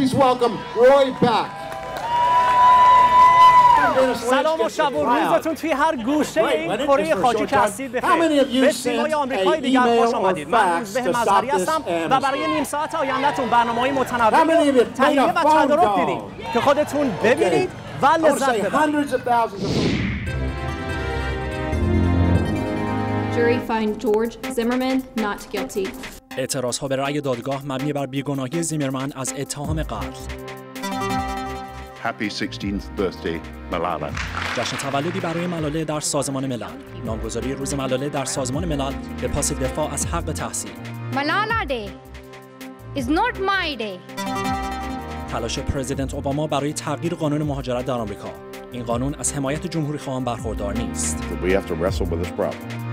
Please welcome Roy Back. سلام و شب و روزتون توی هر گوشه این کره خاکی که هستید بخیر به سیمای آمریکای دیگر خوش آمدید. من روزبه مظهری هستم و برای نیم ساعت آیندهتون برنامه های متنوع تهیه و تدارک دیدیم که خودتون ببینید و لذت ببرید. Jury find George Zimmerman not guilty. اعتراض ها به رأی دادگاه مبنی بر بیگناهی زیمرمن از اتهام قتل Happy 16th birthday, Malala. جشن تولدی برای ملاله در سازمان ملل نامگذاری روز ملاله در سازمان ملل به پاس دفاع از حق تحصیل Malala Day is not my day. تلاش پرزیدنت اوباما برای تغییر قانون مهاجرت در آمریکا این قانون از حمایت جمهوری خواهان برخوردار نیست We have to wrestle with this problem.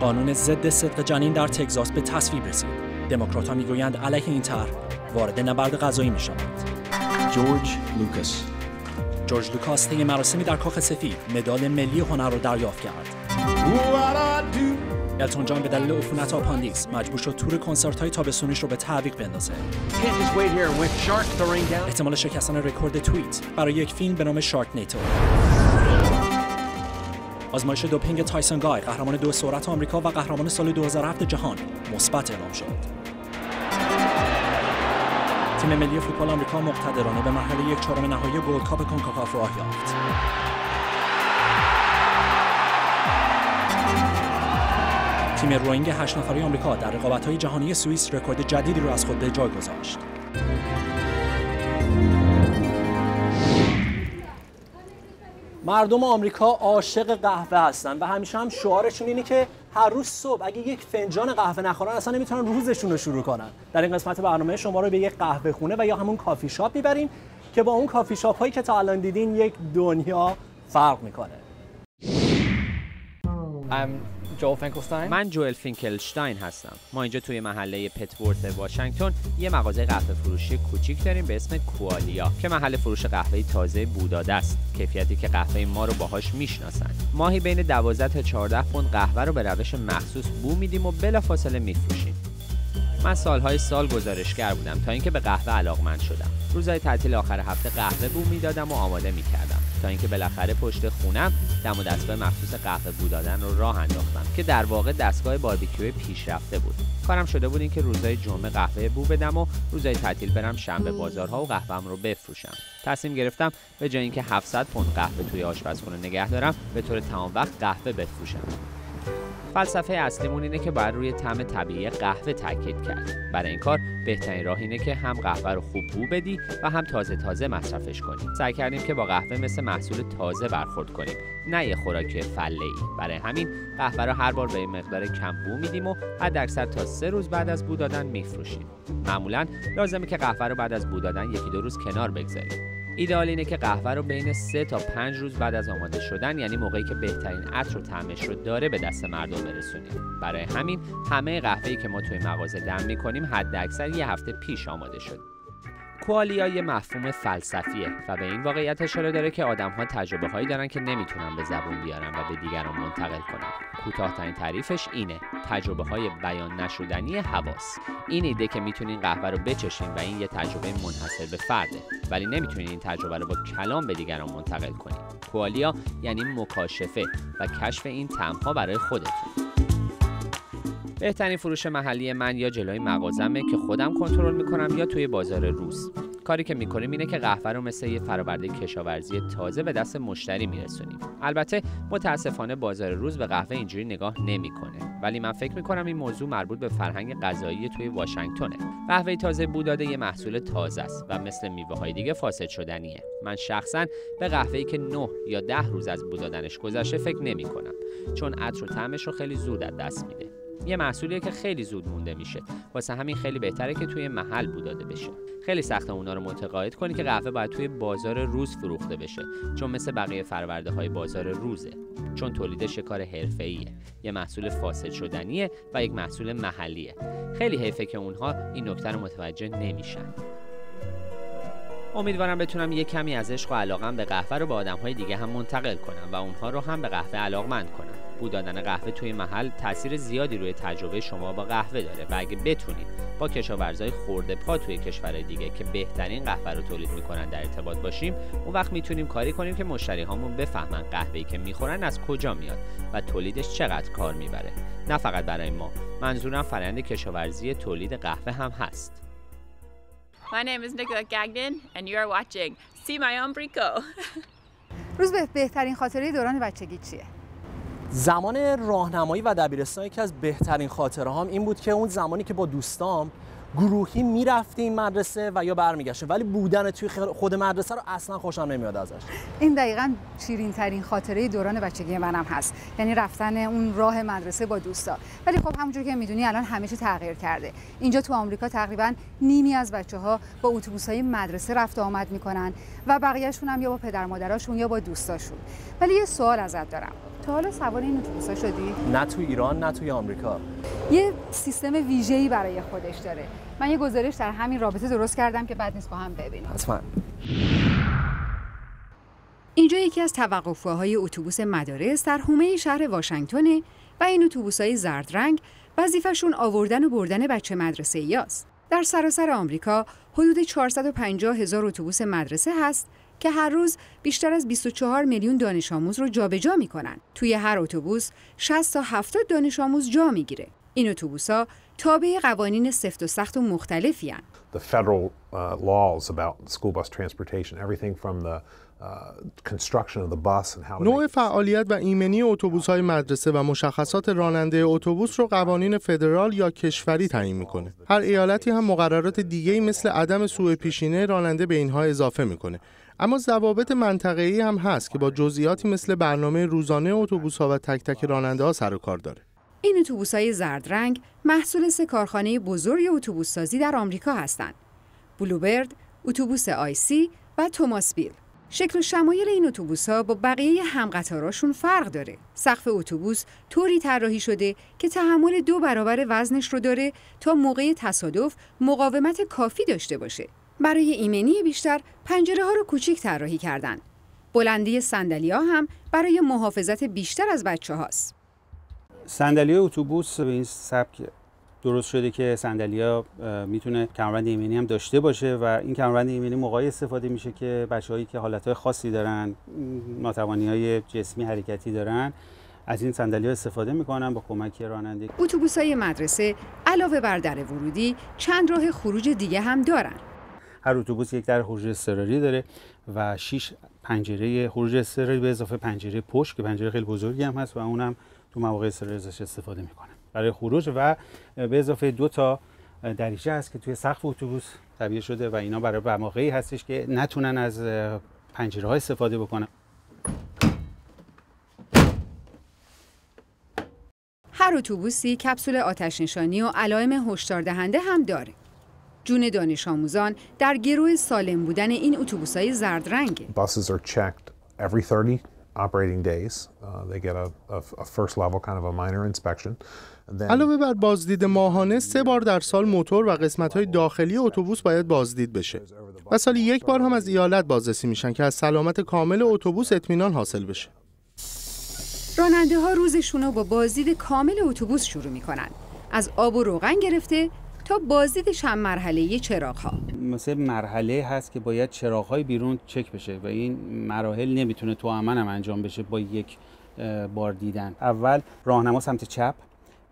قانون ضد سقط جنین در تگزاس به تصویب رسید. دموکرات‌ها می‌گویند علیه این طرح وارد نبرد قضایی می‌شود George Lucas. جورج لوکاس طی مراسمی در کاخ سفید مدال ملی هنر را دریافت کرد. التون جان به دلیل عفونت آپاندیکس مجبور شد تور کنسرت های تابستونیش رو به تعویق بندازه. احتمال شکستن رکورد توییت برای یک فیلم به نام Sharknado آزمایش دوپینگ تایسون گای قهرمان دو سرعت آمریکا و قهرمان سال 2007 جهان مثبت اعلام شد تیم ملی فوتبال آمریکا مقتدرانه به مرحله یک چهارم نهایی Gold Cup کنکاکاف راه یافت تیم روینگ هشت نفره آمریکا در رقابت‌های جهانی سوئیس رکورد جدیدی را از خود به جای گذاشت. مردم آمریکا عاشق قهوه هستن و همیشه هم شعارشون اینه که هر روز صبح اگه یک فنجان قهوه نخورن اصلا نمی‌تونن روزشون رو شروع کنن. در این قسمت برنامه شما رو به یک قهوه خونه و یا همون کافی شاپ می‌بریم که با اون کافی شاپ هایی که تا الان دیدین یک دنیا فرق می‌کنه. جوئل فینکلشتاین من جوئل فینکلشتاین هستم. ما اینجا توی محله پتورث واشنگتن یه مغازه قهوه فروشی کوچیک داریم به اسم کوالیا که محل فروش قهوه تازه بوداده است. کیفیتی که قهوه ما رو باهاش می‌شناسن. ماهی بین 12 تا 14 پوند قهوه رو به روش مخصوص بو میدیم و بلافاصله میفروشیم. من سالهای سال گزارشگر بودم تا اینکه به قهوه علاقمند شدم. روزهای تعطیل آخر هفته قهوه بو می‌دادم و آماده می‌کردم. اینکه بالاخره پشت خونم دم و دستگاه مخصوص قهوه بو دادن رو راه انداختم که در واقع دستگاه باربیکیو پیشرفته بود. کارم شده بود اینکه روزهای جمعه قهوه بو بدم و روزهای تعطیل برم شنبه بازارها و قهوه‌ام رو بفروشم. تصمیم گرفتم به جای اینکه 700 پوند قهوه توی آشپزخونه نگه دارم به طور تمام وقت قهوه بفروشم. فلسفه اصلیمون اینه که باید روی طعم طبیعی قهوه تاکید کرد. برای این کار بهترین راه اینه که هم قهوه رو خوب بو بدی و هم تازه تازه مصرفش کنی. سعی کردیم که با قهوه مثل محصول تازه برخورد کنیم نه یه خوراک فله ای برای همین قهوه رو هر بار به این مقدار کم بو میدیم و حد اکثر تا سه روز بعد از بو دادن میفروشیم. معمولا لازمه که قهوه رو بعد از بو دادن یکی دو روز کنار بگذاریم. ایدئال اینه که قهوه رو بین 3 تا 5 روز بعد از آماده شدن یعنی موقعی که بهترین عطر و طعمش رو داره به دست مردم برسونیم. برای همین همه قهوه‌ای که ما توی مغازه دم می‌کنیم حد اکثر یه هفته پیش آماده شد. کوالیا یه مفهوم فلسفیه و به این واقعیت اشاره داره که آدم‌ها تجربه هایی دارن که نمی‌تونن به زبون بیارن و به دیگران منتقل کنن. کوتاهترین تعریفش اینه. تجربه های بیان نشدنی حواس. این ایده که می‌تونین قهوه رو بچشین و این یه تجربه منحصر به فرده. ولی نمی‌تونین این تجربه رو با کلام به دیگران منتقل کنین. کوالیا یعنی مکاشفه و کشف این تمها برای خودتون. بهترین فروش محلی من یا جلوی مغازمه که خودم کنترل می‌کنم یا توی بازار روز. کاری که می‌کنیم اینه که قهوه رو مثل یه فرآورده کشاورزی تازه به دست مشتری میرسونیم. البته متاسفانه بازار روز به قهوه اینجوری نگاه نمی‌کنه. ولی من فکر می‌کنم این موضوع مربوط به فرهنگ غذایی توی واشنگتنه قهوه تازه بوداده یه محصول تازه است و مثل میوه های دیگه فاسد شدنیه. من شخصا به قهوه‌ای که 9 یا 10 روز از بودادنش گذشته فکر نمی‌کنم چون عطر و طعمش رو خیلی زود از دست میده. یه محصولیه که خیلی زود مونده میشه. واسه همین خیلی بهتره که توی محل بوداده بشه. خیلی سخته اونا رو متقاعد کنی که قهوه باید توی بازار روز فروخته بشه. چون مثل بقیه فرورده های بازار روزه. چون تولیدش کار حرفه‌ایه. یه محصول فاسد شدنیه و یک محصول محلیه. خیلی حیفه که اونها این نکته رو متوجه نمیشن. امیدوارم بتونم یه کمی از عشق و علاقم به قهوه رو به آدمهای دیگه هم منتقل کنم و اونها رو هم به قهوه علاقمند کنم. بو دادن قهوه توی محل تاثیر زیادی روی تجربه شما با قهوه داره و اگه بتونید با کشاورزای خورده پا توی کشورهای دیگه که بهترین قهوه رو تولید می‌کنن در ارتباط باشیم اون وقت می‌تونیم کاری کنیم که مشتری هامون بفهمن قهوه‌ای که می‌خورن از کجا میاد و تولیدش چقدر کار می‌بره نه فقط برای ما منظورم فرآیند کشاورزی تولید قهوه هم هست My name is Nicola Gagnon and you are watching See My Own Brico. روز به بهترین خاطره دوران بچگی چیه؟ زمان راهنمایی و دبیرستان یکی از بهترین خاطره هم این بود که اون زمانی که با دوستام گروهی می‌رفتیم مدرسه و یا برمیگشتیم ولی بودن توی خود مدرسه رو اصلا خوشم نمیاد ازش. این دقیقا شیرین ترین خاطره دوران بچگی منم هست. یعنی رفتن اون راه مدرسه با دوستا ولی خب همونجور که می‌دونی الان همه چی تغییر کرده. اینجا تو آمریکا تقریبا نیمی از بچه ها با اتوبوس های مدرسه رفت و آمد می‌کنن و بقیهشون هم یا با پدر مادراشون یا با دوستاشون. ولی یه سوال ازت دارم. تا حالا سوار این اتوبوسا شدی؟ نه تو ایران نه توی آمریکا یه سیستم ویژه‌ای برای خودش داره من یه گزارش در همین رابطه درست کردم که بعد نیست با هم ببینیم حتما اینجا یکی از توقفگاه‌های اتوبوس مدارس در حومه شهر واشنگتن و این اتوبوس‌های زرد رنگ وظیفه‌شون آوردن و بردن بچه مدرسه یاست. در سراسر آمریکا حدود 450 هزار اتوبوس مدرسه هست که هر روز بیشتر از 24 میلیون دانش آموز رو جابجا می‌کنن. توی هر اتوبوس 60 تا 70 دانش آموز جا می‌گیره. این اتوبوس‌ها تابع قوانین سفت و سخت و مختلفی هن. The federal uh, laws about school bus transportation, everything from the نوع فعالیت و ایمنی اتوبوس های مدرسه و مشخصات راننده اتوبوس رو قوانین فدرال یا کشوری تعیین می‌کنه. هر ایالتی هم مقررات دیگه مثل عدم سوء پیشینه راننده به اینها اضافه می‌کنه. اما ضوابط منطقه‌ای هم هست که با جزئیاتی مثل برنامه روزانه اتوبوس ها و تک تک راننده ها سر و کار داره. این اتوبوس های زرد رنگ محصول سه کارخانه بزرگ اتوبوس سازی در آمریکا هستند. بلوبرد، اتوبوس آیسی و توماس بیل. شکل و شمایل این اتوبوس ها با بقیه همقطاراشون فرق داره. سقف اتوبوس طوری طراحی شده که تحمل دو برابر وزنش رو داره تا موقع تصادف مقاومت کافی داشته باشه. برای ایمنی بیشتر پنجره ها رو کوچیک طراحی کردن. بلندی صندلی ها هم برای محافظت بیشتر از بچه هاست. صندلی اتوبوس به این سبک درست شده که صندلیا می‌تونه کمربند ایمنی هم داشته باشه و این کمربند ایمنی موقعی استفاده میشه که بچههایی که حالتهای خاصی دارن ناتوانی های جسمی حرکتی دارن از این صندلی ها استفاده می‌کنن با کمک راننده اتوبوس های مدرسه علاوه بر در ورودی چند راه خروج دیگه هم دارن هر اتوبوس یک در خروج اضطراری داره و 6 پنجره خروج اضطراری به اضافه پنجره پشت که پنجره خیلی بزرگی هم هست و اونم تو مواقع اضطراری ازش استفاده می‌کنن برای خروج و به اضافه دو تا دریچه هست که توی سقف اتوبوس طبیعه شده و اینا برای مواقعی هستش که نتونن از پنجره ها استفاده بکنن هر اتوبوسی کپسول آتش نشانی و علائم هشدار دهنده هم داره. جون دانش آموزان در گروه سالم بودن این اتوبوس‌های زرد رنگه. Buses are checked every 30 operating days. Uh, they get a, a, a first level kind of a minor inspection. علاوه بر بازدید ماهانه سه بار در سال موتور و قسمت های داخلی اتوبوس باید بازدید بشه و سالی یک بار هم از ایالت بازرسی میشن که از سلامت کامل اتوبوس اطمینان حاصل بشه راننده ها روزشون رو با بازدید کامل اتوبوس شروع می‌کنن از آب و روغن گرفته تا بازدید چند مرحله چراغ ها مثل مرحله هست که باید چراغ های بیرون چک بشه و این مراحل نمی‌تونه تو هم انجام بشه با یک بار دیدن. اول راهنما سمت چپ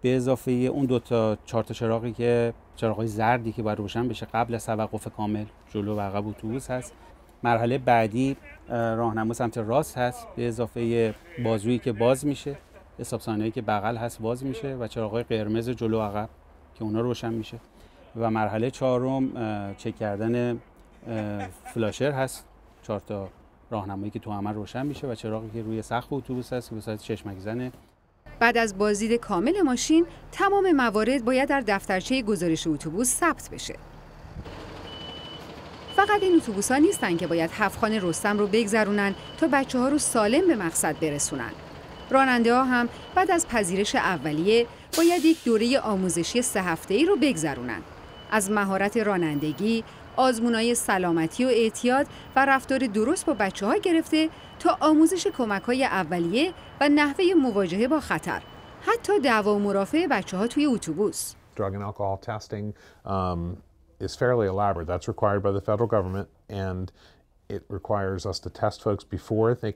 به اضافه اون دو تا چهار تا چراغی که چراغ زردی که باید روشن بشه قبل از توقف کامل جلو و عقب اتوبوس هست. مرحله بعدی راهنما سمت راست هست به اضافه بازویی که باز میشه حساب که بغل هست باز میشه و چراغ قرمز جلو عقب. که اونا روشن میشه. و مرحله چهارم چک کردن فلاشر هست. چهار تا راهنمایی که تو عمل روشن میشه و چراغی که روی سقف اتوبوس هست که به صورت چشمک زنه بعد از بازدید کامل ماشین تمام موارد باید در دفترچه گزارش اتوبوس ثبت بشه. فقط این اتوبوس ها نیستن که باید هفخان رستم رو بگذرونن تا بچه ها رو سالم به مقصد برسونن. راننده ها هم بعد از پذیرش اولیه باید یک دوره آموزشی سه هفته ای رو بگذرونن. از مهارت رانندگی، آزمونای سلامتی و اعتیاد و رفتار درست با بچه ها گرفته تا آموزش کمک های اولیه و نحوه مواجهه با خطر. حتی دعوا و مرافع بچه ها توی اتوبوس. Um, is fairly elaborate. That's required by the federal government, and it requires us to test folks before they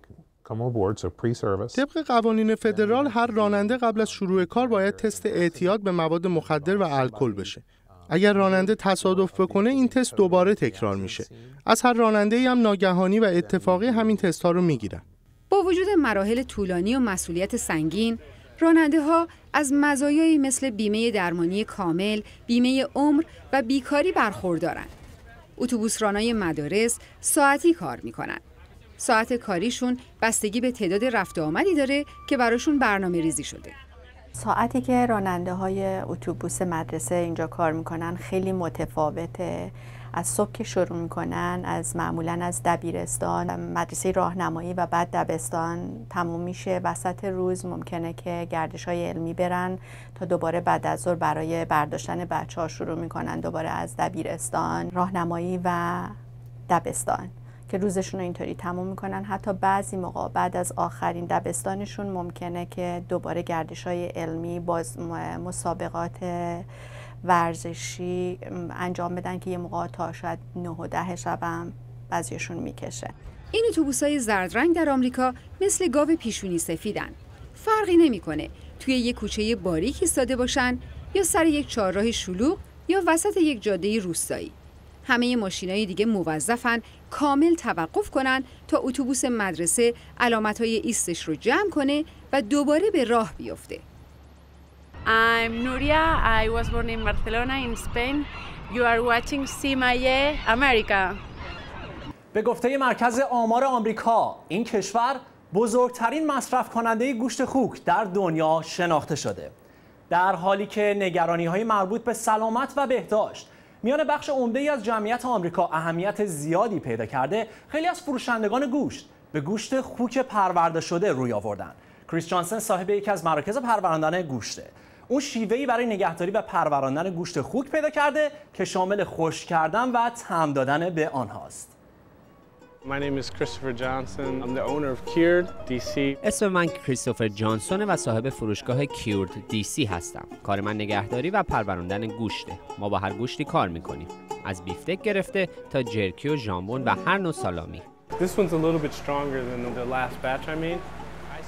come aboard, so pre-service. طبق قوانین فدرال هر راننده قبل از شروع کار باید تست اعتیاد به مواد مخدر و الکل بشه. اگر راننده تصادف بکنه این تست دوباره تکرار میشه. از هر راننده ای هم ناگهانی و اتفاقی همین تست ها رو می‌گیرن. با وجود مراحل طولانی و مسئولیت سنگین، راننده ها از مزایایی مثل بیمه درمانی کامل، بیمه عمر و بیکاری برخوردارند. اتوبوس رانای مدارس ساعتی کار می‌کنن. ساعت کاریشون بستگی به تعداد رفت آمدی داره که براشون برنامه ریزی شده. ساعتی که راننده های اتوبوس مدرسه اینجا کار می‌کنن خیلی متفاوته. از صبح که شروع می‌کنن از معمولا از دبیرستان مدرسه راهنمایی و بعد دبستان تموم میشه. وسط روز ممکنه که گردش های علمی برن تا دوباره بعد از ظهر برای برداشتن بچه ها شروع می‌کنن دوباره از دبیرستان راهنمایی و دبستان. که روزشون رو اینطوری تموم می‌کنن. حتی بعضی موقع بعد از آخرین دبستانشون ممکنه که دوباره گردش های علمی باز مسابقات ورزشی انجام بدن که یه موقع تا شاید 9 و 10 شبم بعضیشون می‌کشه. این اتوبوس های زرد رنگ در آمریکا مثل گاو پیشونی سفیدن. فرقی نمی‌کنه توی یک کوچه باریک ایستاده باشن یا سر یک چهارراه شلوغ یا وسط یک جاده روستایی. همه ماشینای دیگه موظفن کامل توقف کنن تا اتوبوس مدرسه علامت های ایستش رو جمع کنه و دوباره به راه بیفته. I'm Nuria. I was born in Barcelona in Spain. You are watching CMIA America. به گفته مرکز آمار آمریکا این کشور بزرگترین مصرف کننده گوشت خوک در دنیا شناخته شده در حالی که نگرانی های مربوط به سلامت و بهداشت میان بخش عمده ای از جمعیت آمریکا اهمیت زیادی پیدا کرده خیلی از فروشندگان گوشت به گوشت خوک پرورده شده روی آوردن. کریس جانسن صاحب یکی از مراکز پروراندن گوشته. اون شیوهی برای نگهداری و پروراندن گوشت خوک پیدا کرده که شامل خشک کردن و طعم دادن به آنهاست. My name is Christopher Johnson. I'm the owner of Cured DC. اسم من کریستوفر جانسون و صاحب فروشگاه کیورد DC هستم. کار من نگهداری و پروراندن گوشته. ما با هر گوشتی کار می‌کنیم. از بیفتک گرفته تا جرکی و ژامبون و هر نوع سالامی. This one's a little bit stronger than the last batch I made.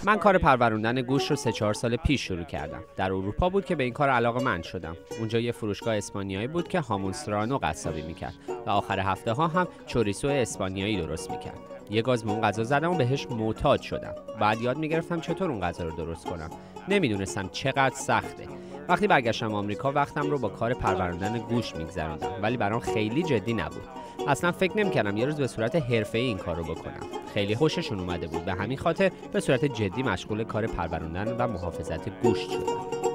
من کار پروروندن گوشت رو سه چهار سال پیش شروع کردم. در اروپا بود که به این کار علاقه من شدم. اونجا یه فروشگاه اسپانیایی بود که هامون سرانو قصابی می‌کرد و آخر هفته ها هم چوریسو اسپانیایی درست می‌کرد. یه گاز به اون غذا زدم و بهش معتاد شدم. بعد یاد می‌گرفتم چطور اون غذا رو درست کنم. نمی‌دونستم چقدر سخته. وقتی برگشتم آمریکا وقتم رو با کار پروراندن گوشت میگذروندم ولی برام خیلی جدی نبود. اصلا فکر نمی‌کردم یه روز به صورت حرفه‌ای این کار رو بکنم. خیلی خوششون اومده بود. به همین خاطر به صورت جدی مشغول کار پروراندن و محافظت گوشت شدم.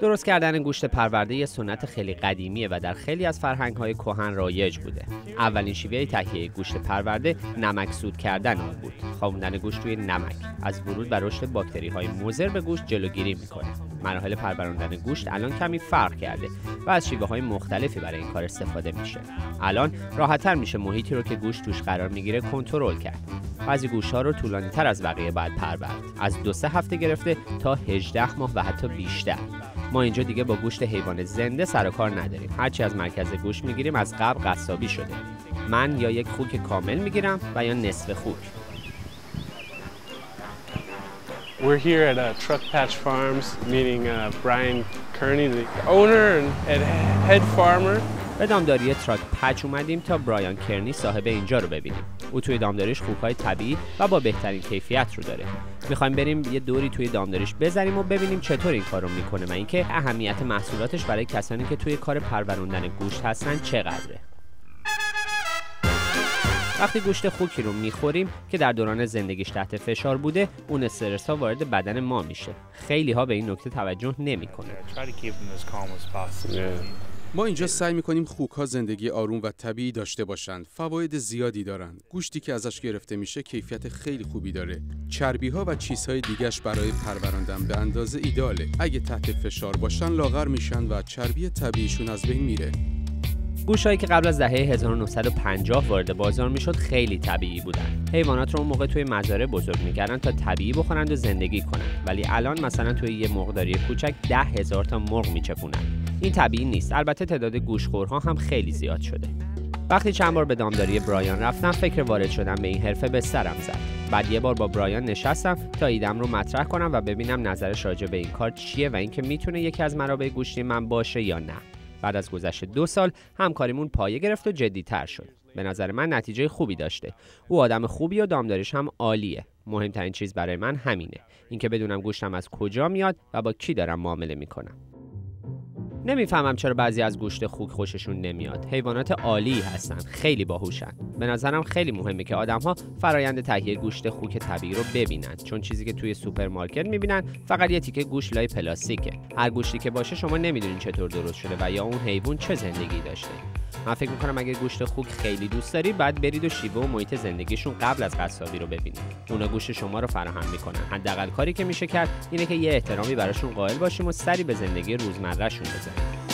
درست کردن گوشت پرورده یه سنت خیلی قدیمیه و در خیلی از فرهنگ های کهن رایج بوده. اولین شیوه تهیه گوشت پرورده نمک سود کردن اون بود. خوابوندن گوشت توی نمک از ورود و رشد باکتری های مضر به گوشت جلوگیری می‌کنه. مراحل پروراندن گوشت الان کمی فرق کرده و از شیوه های مختلفی برای این کار استفاده میشه. الان راحتتر میشه محیطی رو که گوشت توش قرار می‌گیره کنترل کرد. بعضی گوشت ها رو طولانی تر از بقیه باید پرورد. از دو سه هفته گرفته تا 18 ماه و حتی بیشتر. ما اینجا دیگه با گوشت حیوان زنده سر و کار نداریم. هرچی از مرکز گوشت می‌گیریم از قبل قصابی شده. من یا یک خوک کامل می‌گیرم و یا نصف خوک. We're here at uh, Truck Patch Farms meeting uh, Brian Kearney, the owner and head farmer. به دامداری تراک پچ اومدیم تا برایان کرنی صاحب اینجا رو ببینیم. او توی دامداریش خوکهای طبیعی و با بهترین کیفیت رو داره. می‌خوایم بریم یه دوری توی دامداریش بزنیم و ببینیم چطور این کار رو می‌کنه و اینکه اهمیت محصولاتش برای کسانی که توی کار پروروندن گوشت هستن چقدره. وقتی گوشت خوکی رو می‌خوریم که در دوران زندگیش تحت فشار بوده اون استرس ها وارد بدن ما میشه. خیلی ها به این نکته توجه نمی‌کنه ما اینجا سعی می‌کنیم خوک ها زندگی آروم و طبیعی داشته باشند. فواید زیادی دارند. گوشتی که ازش گرفته میشه کیفیت خیلی خوبی داره. چربی ها و چیزهای دیگش برای پروراندن به اندازه ایداله. اگه تحت فشار باشن لاغر میشن و چربی طبیعیشون از بین میره. گوشهایی که قبل از دهه 1950 وارد بازار می‌شد خیلی طبیعی بودن حیوانات رو اون موقع توی مزارع بزرگ می‌کردن تا طبیعی بخورند و زندگی کنند ولی الان مثلا توی یه مرغداری کوچک ده هزار تا مرغ میچپونن این طبیعی نیست. البته تعداد گوشخورها هم خیلی زیاد شده. وقتی چند بار به دامداری برایان رفتم فکر وارد شدن به این حرفه به سرم زد. بعد یه بار با برایان نشستم تا ایدم رو مطرح کنم و ببینم نظرش راجع به این کار چیه و اینکه می‌تونه یکی از منابع گوشتی من باشه یا نه. بعد از گذشت دو سال همکاریمون پایه گرفت و جدیتر شد. به نظر من نتیجه خوبی داشته. او آدم خوبی و دامداریش هم عالیه. مهمترین چیز برای من همینه. اینکه بدونم گوشتم از کجا میاد و با کی دارم معامله می‌کنم. نمی‌فهمم چرا بعضی از گوشت خوک خوششون نمیاد. حیوانات عالی هستن خیلی باهوشن. به نظرم خیلی مهمه که آدم فرایند تهیه گوشت خوک طبیعی رو ببینن. چون چیزی که توی سوپرمارکت می‌بینن فقط یه تیکه گوشت لای پلاستیکه. هر گوشتی که باشه شما نمی‌دونین چطور درست شده و یا اون حیوان چه زندگی داشته. من فکر می‌کنم اگه گوشت خوک خیلی دوست داری بعد برید و شیوه و محیط زندگیشون قبل از قصابی رو ببینید اونا گوشت شما رو فراهم می‌کنن حداقل کاری که میشه کرد اینه که یه احترامی براشون قائل باشیم و سری به زندگی روزمرهشون بزنیم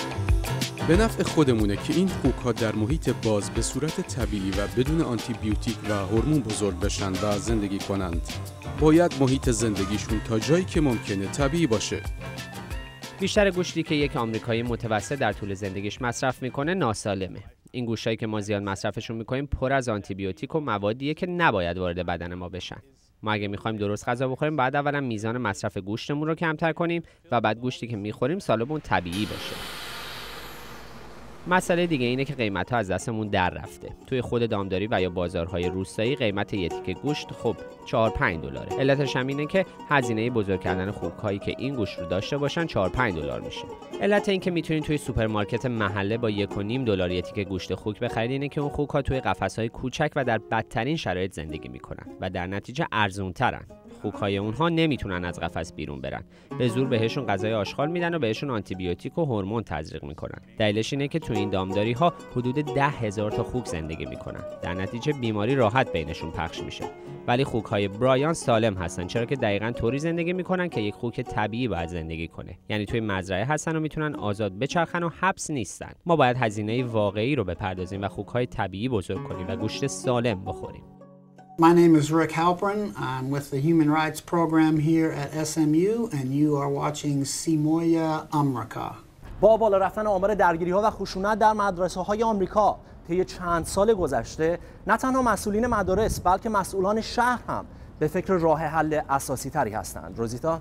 به نفع خودمونه که این خوک در محیط باز به صورت طبیعی و بدون آنتی بیوتیک و هورمون بزرگ بشن و زندگی کنند. باید محیط زندگیشون تا جایی که ممکنه طبیعی باشه. بیشتر گوشتی که یک آمریکایی متوسط در طول زندگیش مصرف می‌کنه ناسالمه. این گوشتایی که ما زیاد مصرفشون می‌کنیم پر از آنتی بیوتیک و موادیه که نباید وارد بدن ما بشن. ما اگه می‌خوایم درست غذا بخوریم بعد اولا میزان مصرف گوشتمون رو کمتر کنیم و بعد گوشتی که می‌خوریم سالم و طبیعی باشه. مسئله دیگه اینه که قیمت ها از دستمون در رفته. توی خود دامداری و یا بازارهای روستایی قیمت یه تیکه گوشت خب 4 5 دلاره. علتش هم اینه که هزینه بزرگ کردن خوک هایی که این گوشت رو داشته باشن 4 5 دلار میشه. علت این که می‌تونید توی سوپرمارکت محله با 1.5 دلار یه تیکه گوشت خوک بخرید اینه که اون خوک ها توی قفس های کوچک و در بدترین شرایط زندگی می‌کنن و در نتیجه ارزون ترن خوکهای اونها نمی‌تونن از قفس بیرون برن. به زور بهشون غذای آشغال میدن و بهشون آنتی بیوتیک و هورمون تزریق می‌کنن. دلیلش اینه که تو این دامداری ها حدود ده هزار تا خوک زندگی می‌کنن. در نتیجه بیماری راحت بینشون پخش میشه. ولی خوک های برایان سالم هستن چرا که دقیقا طوری زندگی می‌کنن که یک خوک طبیعی باید زندگی کنه. یعنی توی مزرعه هستن و می‌تونن آزاد بچرخن و حبس نیستن. ما باید هزینه واقعی رو بپردازیم و خوک های طبیعی بزرگ کنیم و گوشت سالم بخوریم. My name is Rick Halpern. I'm with the Human Rights Program here at SMU, and you are watching Simoya Amrika. با بالا رفتن آمار درگیری ها و خشونت در مدرسه های آمریکا طی چند سال گذشته نه تنها مسئولین مدارس بلکه مسئولان شهر هم به فکر راه حل اساسی تری هستند روزیتا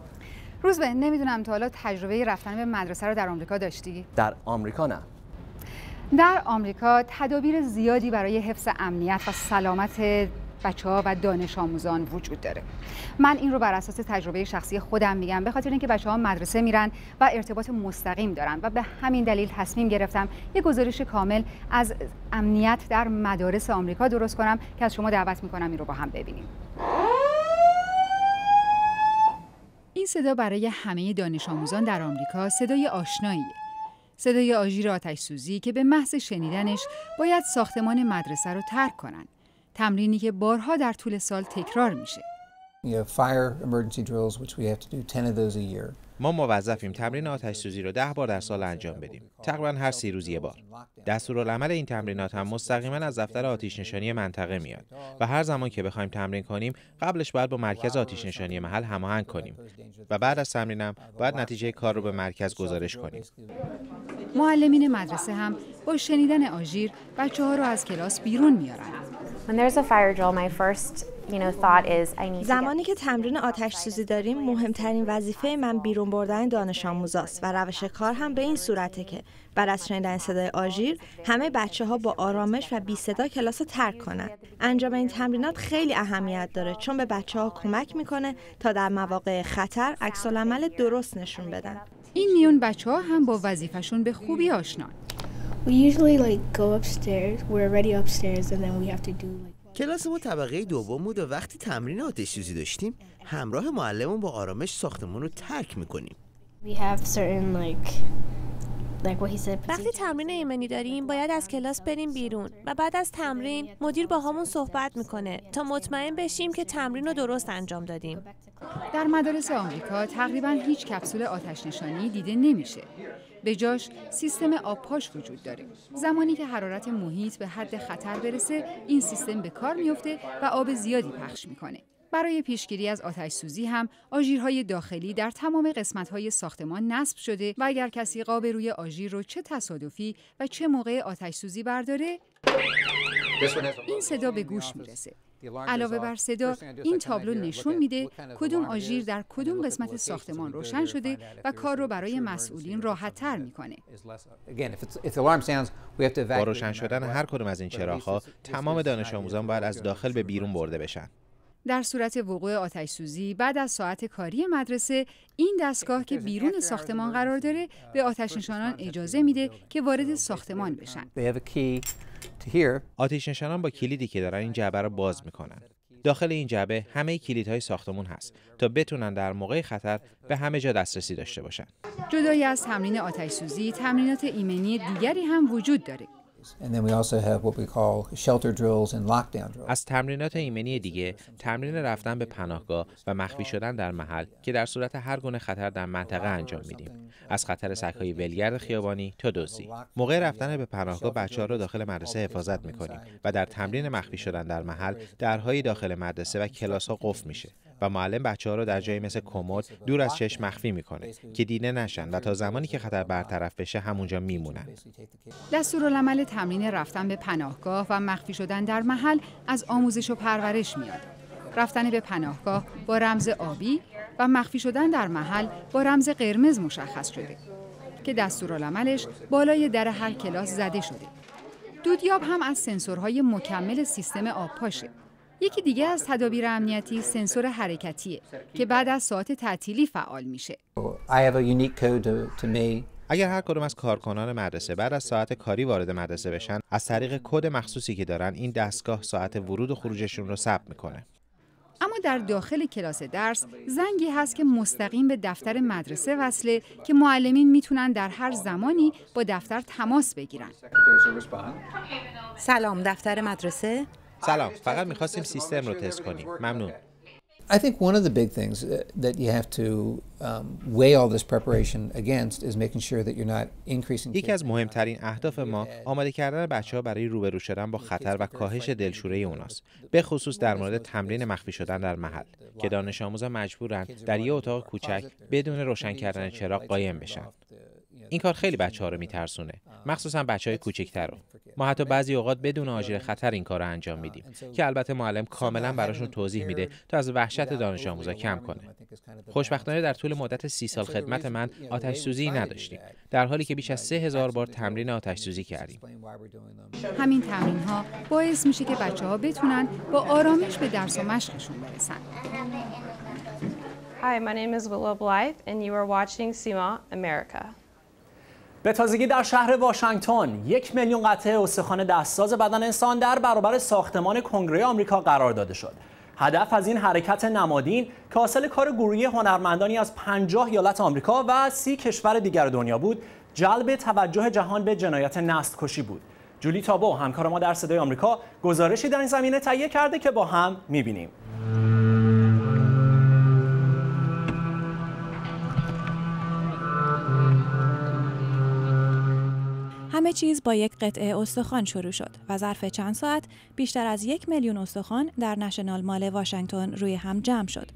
روزبه نمی‌دونم تا حالا تجربه رفتن به مدرسه رو در آمریکا داشتی در آمریکا نه در آمریکا تدابیر زیادی برای حفظ امنیت و سلامت بچه ها و دانش آموزان وجود داره. من این رو بر اساس تجربه شخصی خودم میگم به خاطر اینکه بچه ها مدرسه میرن و ارتباط مستقیم دارن و به همین دلیل تصمیم گرفتم یه گزارش کامل از امنیت در مدارس آمریکا درست کنم که از شما دعوت می‌کنم این رو با هم ببینیم. این صدا برای همه دانش آموزان در آمریکا صدای آشناییه. صدای آژیر آتش سوزی که به محض شنیدنش باید ساختمان مدرسه رو ترک کنن. تمرینی که بارها در طول سال تکرار میشه. ما موظفیم تمرین آتش سوزی رو ده بار در سال انجام بدیم. تقریبا هر سی روز یه بار. دستورالعمل این تمرینات هم مستقیما از دفتر آتش نشانی منطقه میاد و هر زمان که بخوایم تمرین کنیم قبلش باید با مرکز آتش نشانی محل هماهنگ کنیم و بعد از تمرینم باید نتیجه کار رو به مرکز گزارش کنیم. معلمین مدرسه هم با شنیدن آژیر بچه ها رو از کلاس بیرون میارن. زمانی که تمرین آتش سوزی داریم مهمترین وظیفه من بیرون بردن دانش آموزاست و روش کار هم به این صورته که بعد از شنیدن صدای آژیر همه بچه ها با آرامش و بی صدا کلاس رو ترک کنند. انجام این تمرینات خیلی اهمیت داره چون به بچه ها کمک می‌کنه تا در مواقع خطر عکس درست نشون بدن. این میون بچه ها هم با وظیفشون به خوبی آشنان. We usually like go upstairs. We're already upstairs and then we have to do like کلاس ما طبقه دوم بود و وقتی تمرین آتش سوزی داشتیم همراه معلممون با آرامش ساختمون رو ترک می‌کنیم We have certain like وقتی تمرین ایمنی داریم باید از کلاس بریم بیرون و بعد از تمرین مدیر با همون صحبت می‌کنه تا مطمئن بشیم که تمرین رو درست انجام دادیم. در مدارس آمریکا تقریبا هیچ کپسول آتش نشانی دیده نمیشه. به جاش سیستم آبپاش وجود داره. زمانی که حرارت محیط به حد خطر برسه، این سیستم به کار میفته و آب زیادی پخش می‌کنه. برای پیشگیری از آتش سوزی هم آژیرهای داخلی در تمام قسمت‌های ساختمان نصب شده و اگر کسی قاب روی آژیر رو چه تصادفی و چه موقع آتش سوزی برداره این صدا به گوش می‌رسه. علاوه بر صدا این تابلو نشون میده کدوم آژیر در کدوم قسمت ساختمان روشن شده و کار رو برای مسئولین راحت تر می‌کنه. با روشن شدن هر کدوم از این چراغ‌ها تمام دانش آموزان باید از داخل به بیرون برده بشن. در صورت وقوع آتش سوزی بعد از ساعت کاری مدرسه این دستگاه که بیرون ساختمان قرار داره به آتش نشانان اجازه میده که وارد ساختمان بشن. آتش نشانان با کلیدی که دارن این جعبه رو باز می‌کنن. داخل این جعبه همه کلیدهای ساختمون هست تا بتونن در موقع خطر به همه جا دسترسی داشته باشن. جدای از تمرین آتش سوزی، تمرینات ایمنی دیگری هم وجود داره. از تمرینات ایمنی دیگه تمرین رفتن به پناهگاه و مخفی شدن در محل که در صورت هر گونه خطر در منطقه انجام میدیم. از خطر سگهای ولگرد خیابانی تا دزدی. موقع رفتن به پناهگاه بچه ها رو داخل مدرسه حفاظت می‌کنیم و در تمرین مخفی شدن در محل درهای داخل مدرسه و کلاس ها قفل میشه. و معلم بچه ها رو در جایی مثل کمد دور از چشم مخفی می‌کنه که دیده نشن و تا زمانی که خطر برطرف بشه همونجا میمونن. دستورالعمل تمرین رفتن به پناهگاه و مخفی شدن در محل از آموزش و پرورش میاد. رفتن به پناهگاه با رمز آبی و مخفی شدن در محل با رمز قرمز مشخص شده که دستورالعملش بالای در هر کلاس زده شده. دودیاب هم از سنسورهای مکمل سیستم آبپاشه. یکی دیگه از تدابیر امنیتی سنسور حرکتیه که بعد از ساعت تعطیلی فعال میشه. اگر هر کدوم از کارکنان مدرسه بعد از ساعت کاری وارد مدرسه بشن از طریق کد مخصوصی که دارن این دستگاه ساعت ورود و خروجشون رو ثبت می‌کنه. اما در داخل کلاس درس زنگی هست که مستقیم به دفتر مدرسه وصله که معلمین می‌تونن در هر زمانی با دفتر تماس بگیرن. سلام دفتر مدرسه. سلام فقط می‌خواستیم سیستم رو تست کنیم ممنون I think one of the big things that you have to um, weigh all this preparation against is making sure that you're not increasing. یکی از مهمترین اهداف ما آماده کردن بچه ها برای روبرو شدن با خطر و کاهش دلشوره اوناست. به خصوص در مورد تمرین مخفی شدن در محل که دانش آموزان مجبورن در یه اتاق کوچک بدون روشن کردن چراغ قایم بشن. این کار خیلی بچه ها رو میترسونه. مخصوصا بچه های کوچکتر رو. ما حتی بعضی اوقات بدون آژیر خطر این کار رو انجام میدیم که البته معلم کاملا براشون توضیح میده تا از وحشت دانش آموزا کم کنه. خوشبختانه در طول مدت سی سال خدمت من آتش سوزی نداشتیم. در حالی که بیش از سه هزار بار تمرین آتش سوزی کردیم. همین تمرین ها باعث میشه که بچه ها بتونن با آرامش به درس و مشقشون برسن. Hi, my name is Willow Blythe and you are watching SEMA America. به تازگی در شهر واشنگتن یک میلیون قطعه استخوان دستساز بدن انسان در برابر ساختمان کنگره آمریکا قرار داده شد. هدف از این حرکت نمادین که حاصل کار گروهی هنرمندانی از 50 ایالت آمریکا و 30 کشور دیگر دنیا بود، جلب توجه جهان به جنایت نسل کشی بود. جولی تابو همکار ما در صدای آمریکا گزارشی در این زمینه تهیه کرده که با هم می‌بینیم. همه چیز با یک قطعه استخوان شروع شد و ظرف چند ساعت بیشتر از یک میلیون استخوان در نشنال مال واشنگتن روی هم جمع شد.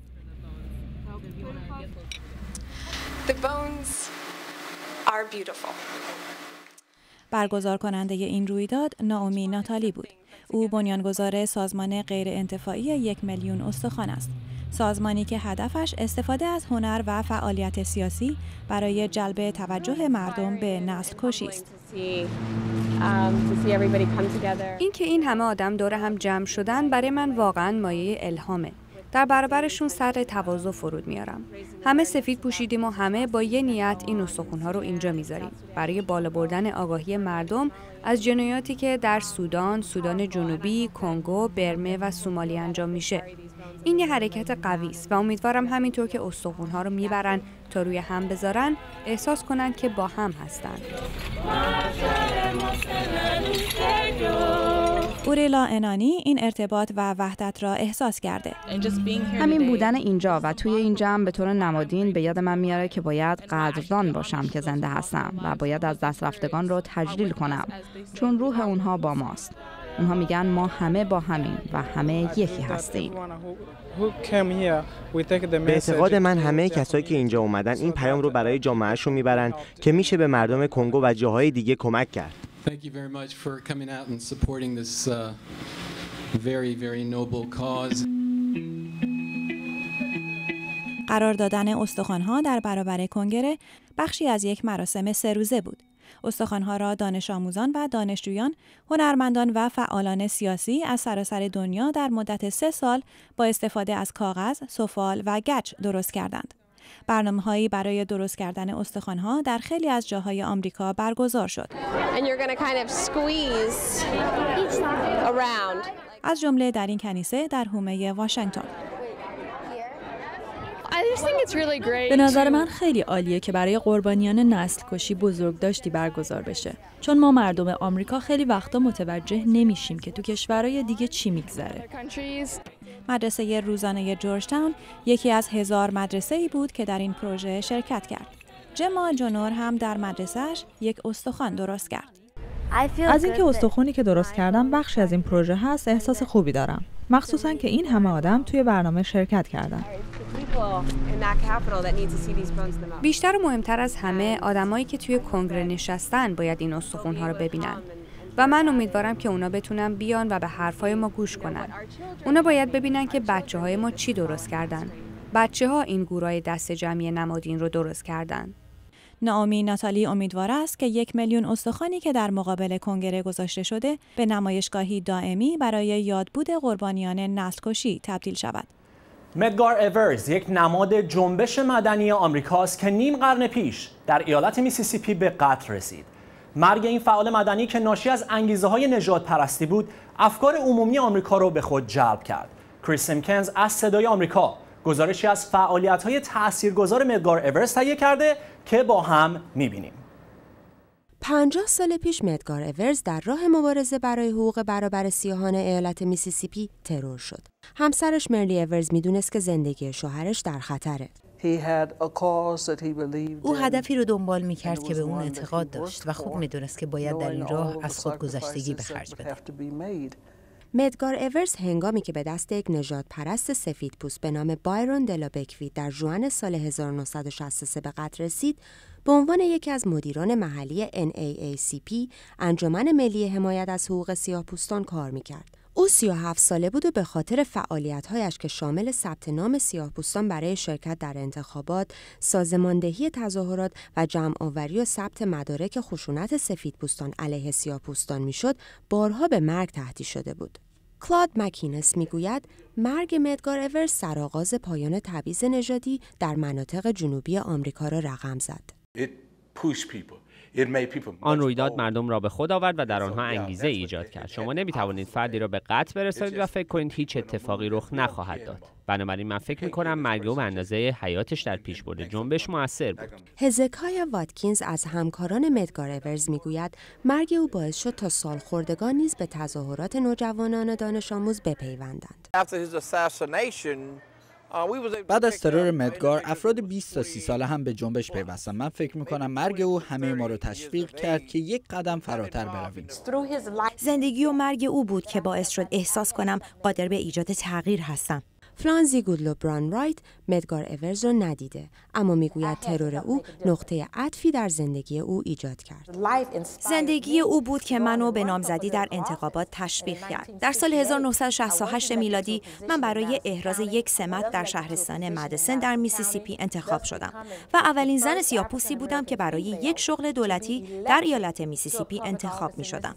برگزار کننده این رویداد ناومی ناتالی بود. او بنیانگذار سازمان غیر انتفاعی یک میلیون استخوان است. سازمانی که هدفش استفاده از هنر و فعالیت سیاسی برای جلب توجه مردم به نسل کشی است. این که این همه آدم دور هم جمع شدن برای من واقعا مایه الهامه. در برابرشون سر تواضع فرود میارم. همه سفید پوشیدیم و همه با یه نیت این استخونها رو اینجا می‌ذاریم برای بالا بردن آگاهی مردم از جنایاتی که در سودان، سودان جنوبی، کنگو، برمه و سومالی انجام میشه. این یه حرکت قوی است و امیدوارم همینطور که استخونها رو می‌برن تا روی هم بذارن احساس کنن که با هم هستن. او اوریلا انانی این ارتباط و وحدت را احساس کرده. همین بودن اینجا و توی این جمع به طور نمادین به یاد من میاره که باید قدردان باشم که زنده هستم و باید از دست رفتگان رو تجلیل کنم چون روح اونها با ماست. اونها میگن ما همه با همین و همه یکی هستیم. به اعتقاد من همه کسایی که اینجا اومدن این پیام رو برای جامعهشون می‌برن که میشه به مردم کنگو و جاهای دیگه کمک کرد. Thank you very much for coming out and supporting this uh, very, very noble cause. قرار دادن استخوانها در برابر کنگره بخشی از یک مراسم سه روزه بود. استخوانها را دانش آموزان و دانشجویان، هنرمندان و فعالان سیاسی از سراسر دنیا در مدت سه سال با استفاده از کاغذ، سفال و گچ درست کردند. برنامه هایی برای درست کردن استخوانها در خیلی از جاهای آمریکا برگزار شد. از جمله در این کنیسه در حومه واشنگتن. به نظر من خیلی عالیه که برای قربانیان نسل کشی بزرگ داشتی برگزار بشه چون ما مردم آمریکا خیلی وقتا متوجه نمیشیم که تو کشورهای دیگه چی میگذره مدرسه روزانه جورجتاون یکی از هزار مدرسه ای بود که در این پروژه شرکت کرد. جما جونور هم در مدرسهش یک استخوان درست کرد. از اینکه استخونی که درست کردم بخشی از این پروژه هست احساس خوبی دارم. مخصوصا که این همه آدم توی برنامه شرکت کردن. بیشتر و مهمتر از همه آدمایی که توی کنگره نشستن باید این استخونها رو ببینن. و من امیدوارم که اونا بتونن بیان و به حرفای ما گوش کنن. اونا باید ببینن که بچه های ما چی درست کردن. بچه ها این گورای دست جمعی نمادین رو درست کردن. نامی ناتالی امیدوار است که یک میلیون استخوانی که در مقابل کنگره گذاشته شده به نمایشگاهی دائمی برای یادبود قربانیان نسل کشی تبدیل شود. مدگار اورز یک نماد جنبش مدنی آمریکاست که نیم قرن پیش در ایالت میسیسیپی به قتل رسید. مرگ این فعال مدنی که ناشی از انگیزه های نژادپرستی بود افکار عمومی آمریکا رو به خود جلب کرد کریس سیمکنز از صدای آمریکا گزارشی از فعالیت های تاثیرگذار مدگار اورز تهیه کرده که با هم می‌بینیم 50 سال پیش مدگار اورز در راه مبارزه برای حقوق برابر سیاهان ایالت میسیسیپی ترور شد. همسرش مرلی اورز می‌دونست که زندگی شوهرش در خطره. او هدفی رو دنبال می کرد که به اون اعتقاد داشت و خوب می دونست که باید در این راه از خود گذشتگی به خرج بده. مدگار اورز هنگامی که به دست یک نجات پرست سفید پوست به نام بایرون دلا بکوی در جوان سال 1963 به قتل رسید، به عنوان یکی از مدیران محلی NAACP انجمن ملی حمایت از حقوق سیاه‌پوستان کار می‌کرد. او 37 ساله بود و به خاطر فعالیت‌هایش که شامل ثبت نام سیاه‌پوستان برای شرکت در انتخابات، سازماندهی تظاهرات و جمع‌آوری و ثبت مدارک خشونت سفیدپوستان علیه سیاه‌پوستان می‌شد، بارها به مرگ تهدید شده بود. کلاد مکینس می‌گوید مرگ مدگار اورز سرآغاز پایان تبعیض نژادی در مناطق جنوبی آمریکا را رقم زد. آن رویداد مردم را به خود آورد و در آنها انگیزه ایجاد کرد. شما نمی توانید فردی را به قتل برسانید و فکر کنید هیچ اتفاقی رخ نخواهد داد. بنابراین من فکر می کنم مرگ او به اندازه حیاتش در پیشبرد جنبش موثر بود. هزکای واتکینز از همکاران مدگار اورز می‌گوید مرگ او باعث شد تا سالخوردگان نیز به تظاهرات نوجوانان دانش آموز بپیوندند. بعد از ترور مدگار افراد 20 تا 30 ساله هم به جنبش پیوستن. من فکر می‌کنم مرگ او همه ما رو تشویق کرد که یک قدم فراتر برویم. زندگی و مرگ او بود که باعث شد احساس کنم قادر به ایجاد تغییر هستم. فلانزی گودلو بران رایت مدگار اورز را ندیده اما می‌گوید ترور او نقطه عطفی در زندگی او ایجاد کرد زندگی او بود که منو به نامزدی در انتخابات تشویق کرد در سال 1968 میلادی من برای احراز یک سمت در شهرستان مدسن در میسیسیپی انتخاب شدم و اولین زن سیاه‌پوستی بودم که برای یک شغل دولتی در ایالت میسیسیپی انتخاب می شدم.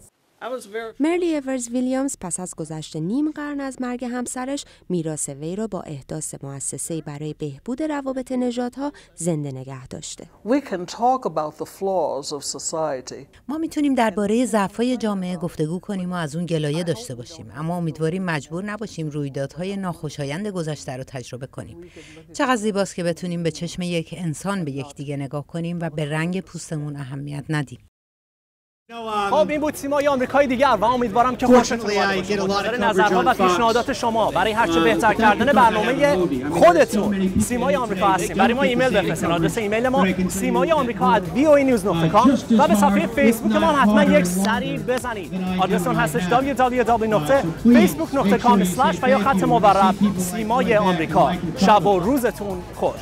مرلی اورز ویلیامز پس از گذشت نیم قرن از مرگ همسرش میراث وی را با احداث مؤسسه برای بهبود روابط نژادها زنده نگه داشته. ما می‌تونیم درباره ضعف‌های جامعه گفتگو کنیم و از اون گلایه داشته باشیم اما امیدواریم مجبور نباشیم رویدادهای ناخوشایند گذشته رو تجربه کنیم. چقدر زیباست که بتونیم به چشم یک انسان به یکدیگه نگاه کنیم و به رنگ پوستمون اهمیت ندیم. خب این بود سیمای آمریکای دیگر و امیدوارم که خوشتون اومده نظرها و پیشنهادات شما. برای هرچه بهتر کردن برنامه خودتون سیمای آمریکا هستیم برای ما ایمیل بفرستین. آدرس ایمیل ما سیمای آمریکا voanews.com و به صفحه فیسبوک ما حتما یک سری بزنید. آدرس اون هستش www.facebook.com و یا خط مورب سیمای آمریکا. شب و روزتون خوش.